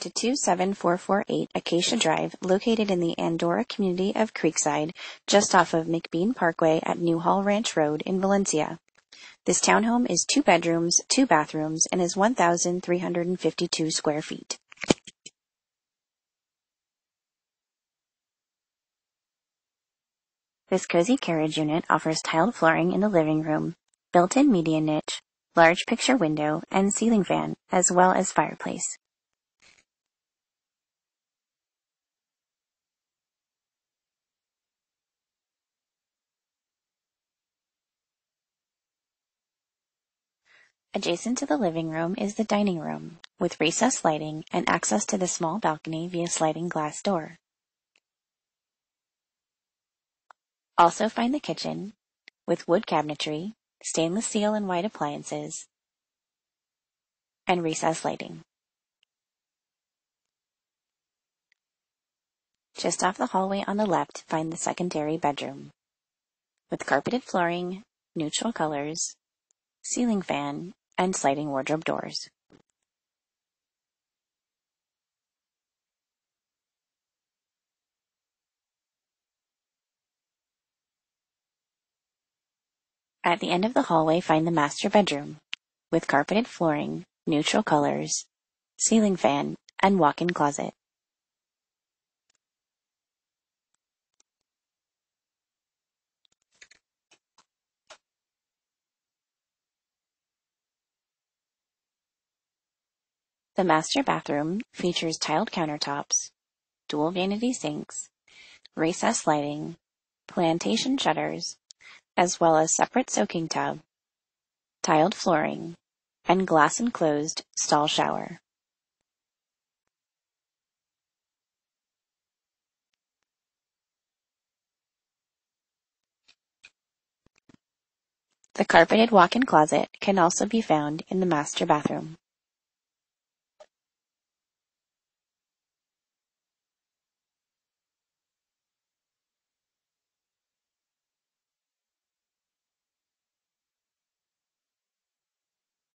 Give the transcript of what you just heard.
to 27448 Acacia Drive, located in the Andorra community of Creekside, just off of McBean Parkway at Newhall Ranch Road in Valencia. This townhome is two bedrooms, two bathrooms, and is 1,352 square feet. This cozy carriage unit offers tiled flooring in the living room, built-in media niche, large picture window, and ceiling fan, as well as fireplace. Adjacent to the living room is the dining room, with recessed lighting and access to the small balcony via sliding glass door. Also find the kitchen, with wood cabinetry, stainless steel and white appliances, and recessed lighting. Just off the hallway on the left, find the secondary bedroom, with carpeted flooring, neutral colors, ceiling fan, and sliding wardrobe doors. At the end of the hallway find the master bedroom, with carpeted flooring, neutral colors, ceiling fan, and walk-in closet. The master bathroom features tiled countertops, dual vanity sinks, recessed lighting, plantation shutters, as well as separate soaking tub, tiled flooring, and glass-enclosed stall shower. The carpeted walk-in closet can also be found in the master bathroom.